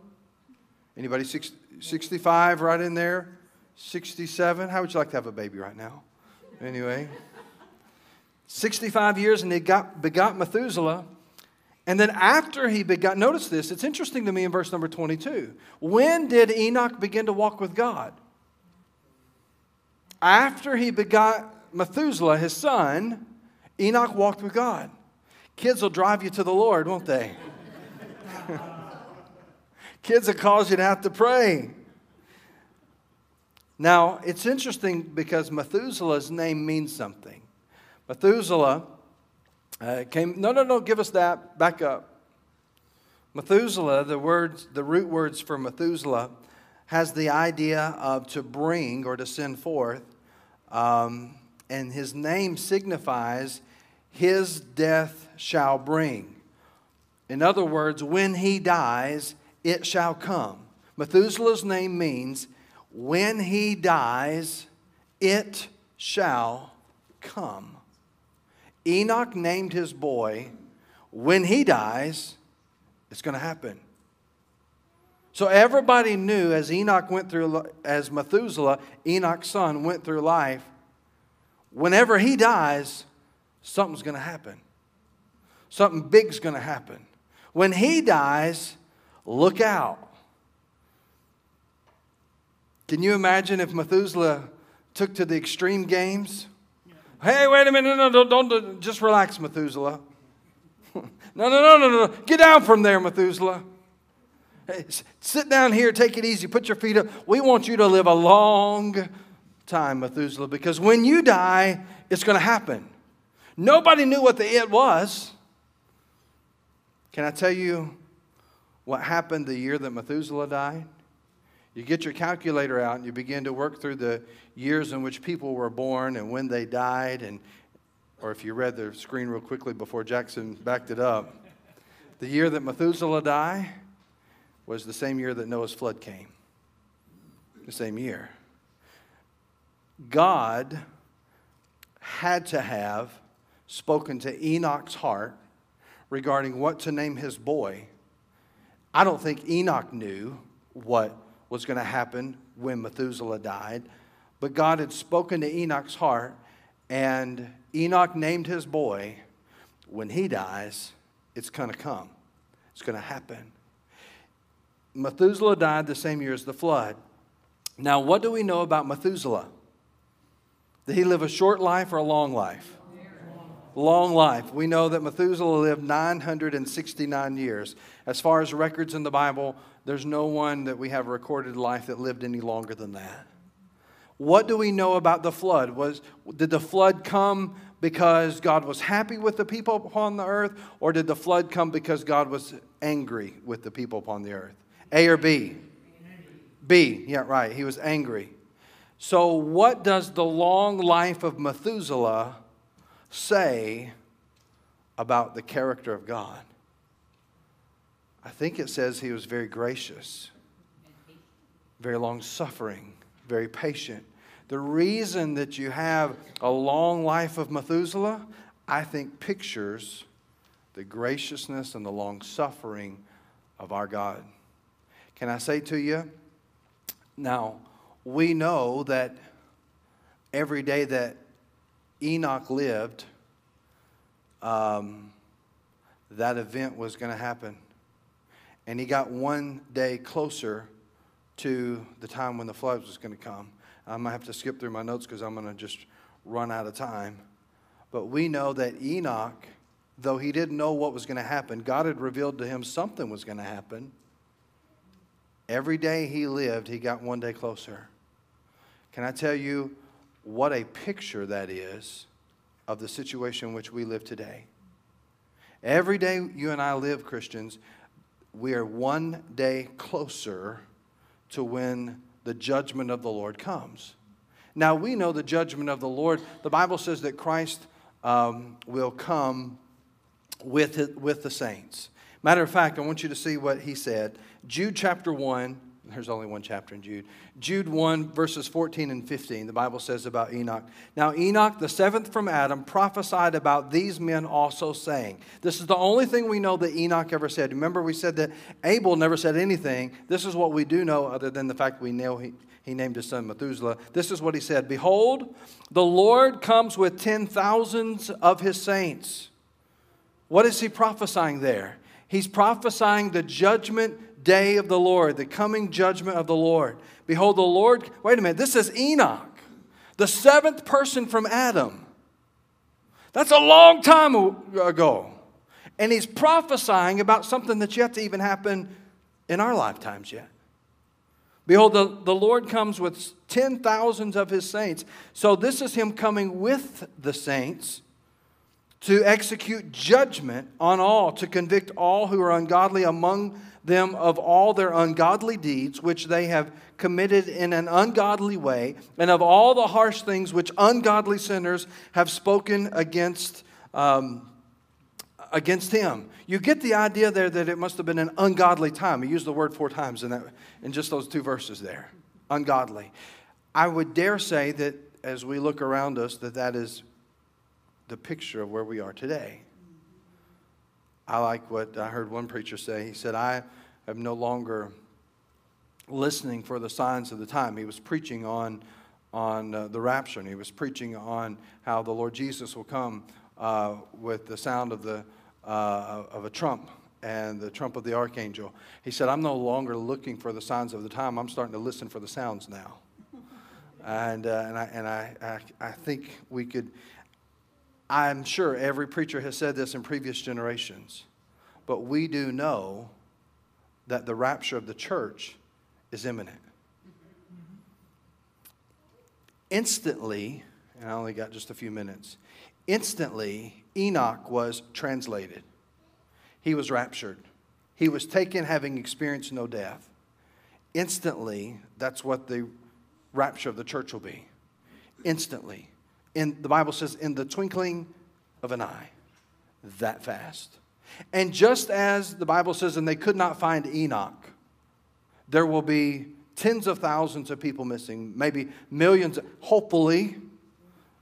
Anybody 60, 65 right in there? 67? How would you like to have a baby right now? Anyway. 65 years and he got, begot Methuselah. And then after he begot, notice this, it's interesting to me in verse number 22. When did Enoch begin to walk with God? After he begot Methuselah, his son, Enoch walked with God. Kids will drive you to the Lord, won't they? Kids will cause you to have to pray. Now, it's interesting because Methuselah's name means something. Methuselah uh, came, no, no, no, give us that. Back up. Methuselah, the words, the root words for Methuselah, has the idea of to bring or to send forth. Um, and his name signifies his death shall bring. In other words, when he dies, it shall come. Methuselah's name means when he dies, it shall come. Enoch named his boy, when he dies, it's going to happen. So everybody knew as Enoch went through, as Methuselah, Enoch's son, went through life, whenever he dies, something's going to happen. Something big's going to happen. When he dies, look out. Can you imagine if Methuselah took to the extreme games? Hey, wait a minute. No, don't, don't just relax, Methuselah. no, no, no, no, no. Get down from there, Methuselah. Hey, sit down here, take it easy, put your feet up. We want you to live a long time, Methuselah, because when you die, it's going to happen. Nobody knew what the it was. Can I tell you what happened the year that Methuselah died? You get your calculator out and you begin to work through the years in which people were born and when they died, and or if you read the screen real quickly before Jackson backed it up, the year that Methuselah died was the same year that Noah's flood came. The same year. God had to have spoken to Enoch's heart regarding what to name his boy. I don't think Enoch knew what was going to happen when Methuselah died, but God had spoken to Enoch's heart, and Enoch named his boy. When he dies, it's going to come, it's going to happen. Methuselah died the same year as the flood. Now, what do we know about Methuselah? Did he live a short life or a long life? Long life. We know that Methuselah lived 969 years. As far as records in the Bible, there's no one that we have recorded life that lived any longer than that. What do we know about the flood? Was, did the flood come because God was happy with the people upon the earth, or did the flood come because God was angry with the people upon the earth? A or B? B, yeah, right. He was angry. So, what does the long life of Methuselah say about the character of God? I think it says he was very gracious, very long suffering, very patient. The reason that you have a long life of Methuselah, I think, pictures the graciousness and the long suffering of our God. Can I say to you, now, we know that every day that Enoch lived, um, that event was going to happen. And he got one day closer to the time when the flood was going to come. I might have to skip through my notes because I'm going to just run out of time. But we know that Enoch, though he didn't know what was going to happen, God had revealed to him something was going to happen. Every day he lived, he got one day closer. Can I tell you what a picture that is of the situation in which we live today? Every day you and I live, Christians, we are one day closer to when the judgment of the Lord comes. Now, we know the judgment of the Lord. The Bible says that Christ um, will come with, with the saints. Matter of fact, I want you to see what he said. Jude chapter 1, there's only one chapter in Jude. Jude 1, verses 14 and 15, the Bible says about Enoch. Now, Enoch, the seventh from Adam, prophesied about these men also, saying, This is the only thing we know that Enoch ever said. Remember, we said that Abel never said anything. This is what we do know, other than the fact we know he, he named his son Methuselah. This is what he said Behold, the Lord comes with ten thousands of his saints. What is he prophesying there? He's prophesying the judgment day of the Lord, the coming judgment of the Lord. Behold, the Lord, wait a minute, this is Enoch, the seventh person from Adam. That's a long time ago. And he's prophesying about something that's yet to even happen in our lifetimes yet. Behold, the, the Lord comes with ten thousands of his saints. So this is him coming with the saints to execute judgment on all, to convict all who are ungodly among them of all their ungodly deeds which they have committed in an ungodly way, and of all the harsh things which ungodly sinners have spoken against. Um, against him. You get the idea there that it must have been an ungodly time. He used the word four times in, that, in just those two verses there. Ungodly. I would dare say that as we look around us, that that is the picture of where we are today. I like what I heard one preacher say. He said, I am no longer listening for the signs of the time. He was preaching on, on uh, the rapture, and he was preaching on how the Lord Jesus will come uh, with the sound of, the, uh, of a trump and the trump of the archangel. He said, I'm no longer looking for the signs of the time. I'm starting to listen for the sounds now. and, uh, and, I, and I, I, I think we could I'm sure every preacher has said this in previous generations, but we do know that the rapture of the church is imminent. Instantly, and I only got just a few minutes, instantly, Enoch was translated. He was raptured. He was taken having experienced no death. Instantly, that's what the rapture of the church will be. Instantly in the Bible says, in the twinkling of an eye, that fast. And just as the Bible says, and they could not find Enoch, there will be tens of thousands of people missing, maybe millions, hopefully,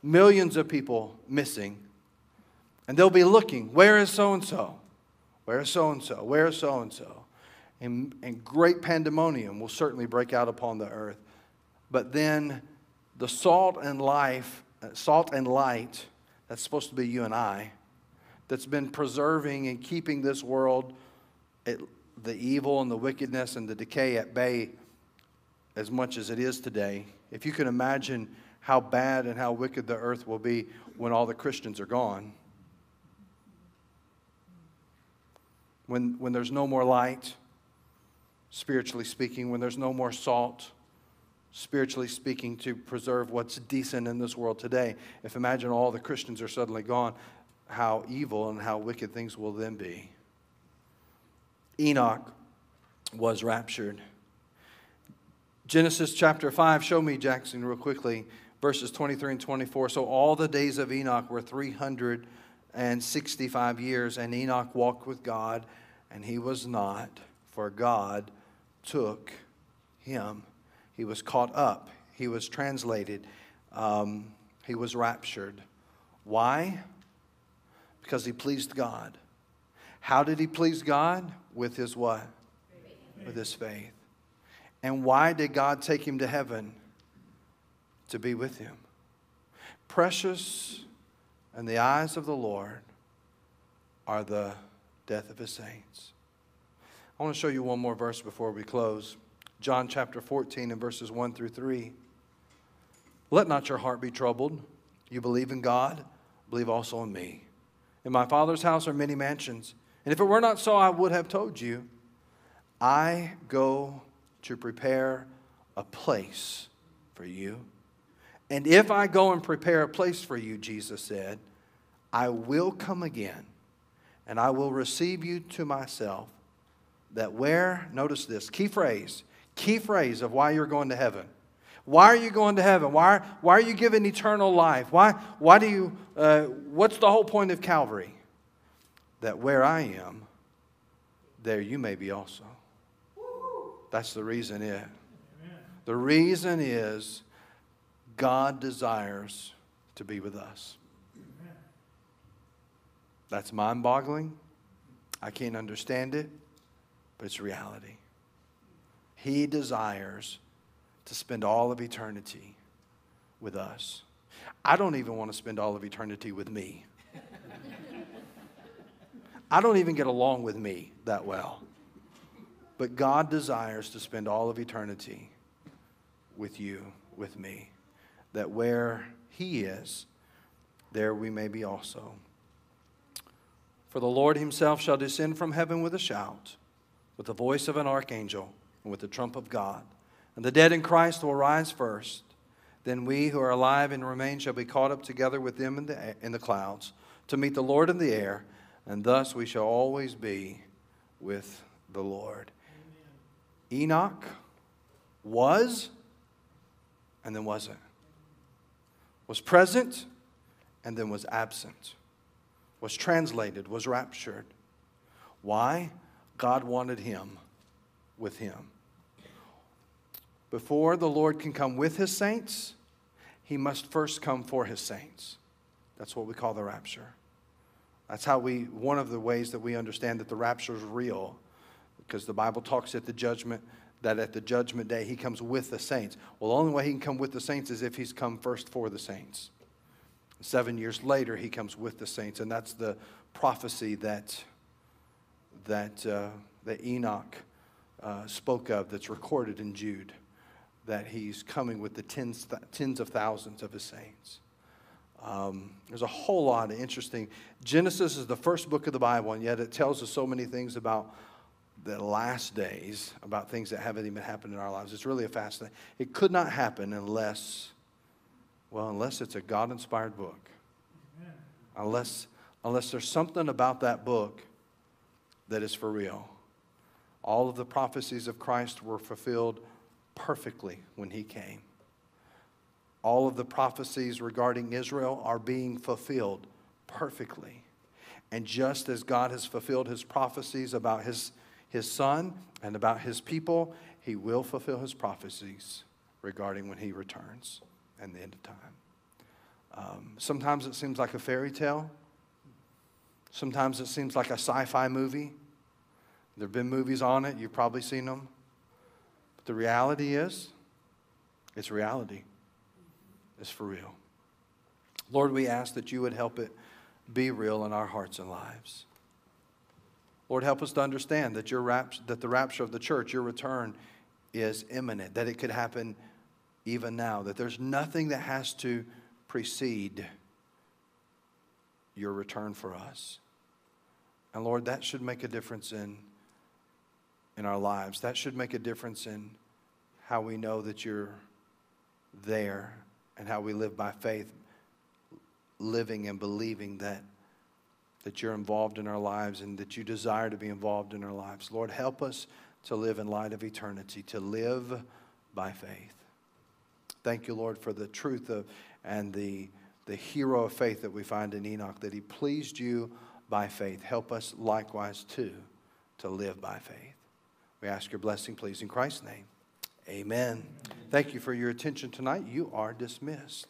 millions of people missing. And they'll be looking, where is so and so? Where is so and so? Where is so and so? And great pandemonium will certainly break out upon the earth. But then the salt and life Uh, salt and light, that's supposed to be you and I, that's been preserving and keeping this world, the evil and the wickedness and the decay at bay as much as it is today. If you can imagine how bad and how wicked the earth will be when all the Christians are gone. When, when there's no more light, spiritually speaking, when there's no more salt, spiritually speaking, to preserve what's decent in this world today. If imagine all the Christians are suddenly gone, how evil and how wicked things will then be. Enoch was raptured. Genesis chapter 5, show me, Jackson, real quickly, verses 23 and 24. So all the days of Enoch were 365 years, and Enoch walked with God, and he was not, for God took him. He was caught up, he was translated, um, he was raptured. Why? Because he pleased God. How did he please God? With his what? With his faith. And why did God take him to heaven? To be with him. Precious in the eyes of the Lord are the death of his saints. I want to show you one more verse before we close. John chapter 14 and verses 1 through 3. Let not your heart be troubled. You believe in God, believe also in me. In my Father's house are many mansions. And if it were not so, I would have told you. I go to prepare a place for you. And if I go and prepare a place for you, Jesus said, I will come again and I will receive you to myself. That where, notice this, key phrase, key phrase of why you're going to heaven. Why are you going to heaven? Why, why are you given eternal life? Why, why do you, uh, what's the whole point of Calvary? That where I am, there you may be also. That's the reason it. The reason is God desires to be with us. That's mind boggling. I can't understand it, but it's reality. He desires to spend all of eternity with us. I don't even want to spend all of eternity with me. I don't even get along with me that well. But God desires to spend all of eternity with you, with me, that where He is, there we may be also. For the Lord Himself shall descend from heaven with a shout, with the voice of an archangel, and with the trump of God. And the dead in Christ will rise first. Then we who are alive and remain shall be caught up together with them in the, in the clouds to meet the Lord in the air, and thus we shall always be with the Lord. Enoch was and then wasn't, was present and then was absent, was translated, was raptured. Why? God wanted him with him. Before the Lord can come with his saints, he must first come for his saints. That's what we call the rapture. That's how we, one of the ways that we understand that the rapture is real, because the Bible talks at the judgment that at the judgment day he comes with the saints. Well, the only way he can come with the saints is if he's come first for the saints. Seven years later, he comes with the saints, and that's the prophecy that that uh, that Enoch uh, spoke of, that's recorded in Jude, that he's coming with the tens, tens of thousands of his saints. Um, there's a whole lot of interesting. Genesis is the first book of the Bible, and yet it tells us so many things about the last days, about things that haven't even happened in our lives. It's really a fascinating. It could not happen unless, well, unless it's a God-inspired book. Unless, unless there's something about that book that is for real. All of the prophecies of Christ were fulfilled perfectly when he came. All of the prophecies regarding Israel are being fulfilled perfectly. And just as God has fulfilled his prophecies about his, his son and about his people, he will fulfill his prophecies regarding when he returns and the end of time. Um, sometimes it seems like a fairy tale. Sometimes it seems like a sci fi movie. There have been movies on it, you've probably seen them. But the reality is, it's reality. It's for real. Lord, we ask that you would help it be real in our hearts and lives. Lord, help us to understand that, your rapt- that the rapture of the church, your return, is imminent, that it could happen even now, that there's nothing that has to precede your return for us. And Lord, that should make a difference in in our lives. That should make a difference in how we know that you're there and how we live by faith, living and believing that, that you're involved in our lives and that you desire to be involved in our lives. Lord, help us to live in light of eternity, to live by faith. Thank you, Lord, for the truth of and the, the hero of faith that we find in Enoch, that he pleased you by faith. Help us likewise, too, to live by faith. We ask your blessing, please, in Christ's name. Amen. Thank you for your attention tonight. You are dismissed.